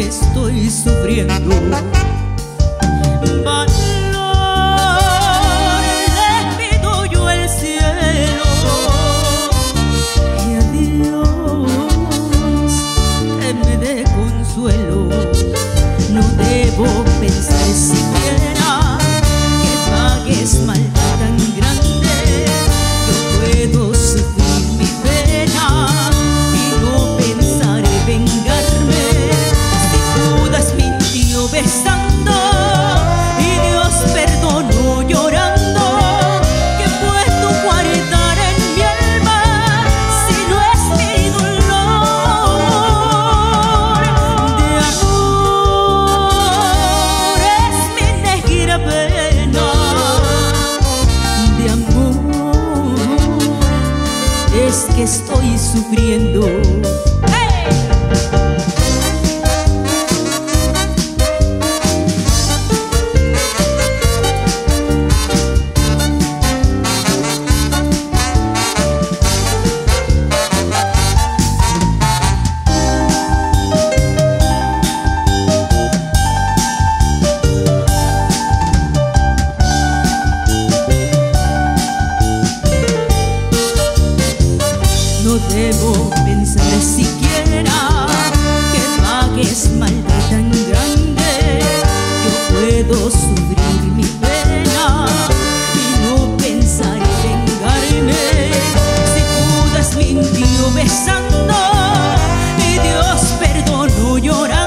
estoy sufriendo. Sufriendo. No debo pensar siquiera que pagues maldad tan grande. Yo puedo sufrir mi pena y no pensar en vengarme. Si Judas mintió besando y Dios perdonó llorando,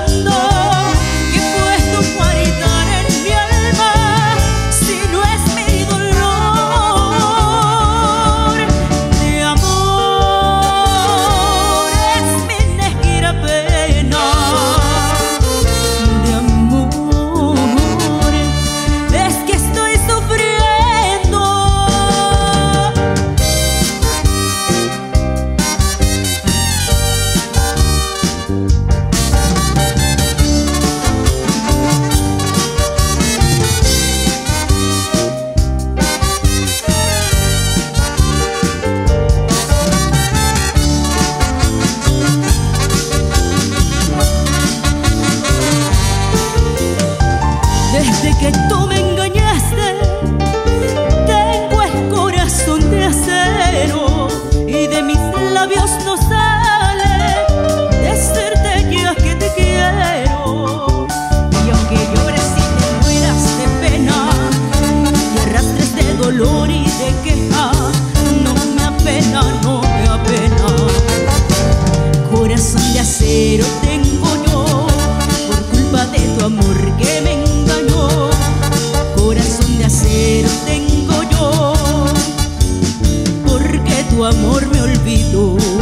Desde que tú me engañaste, amor me olvidó.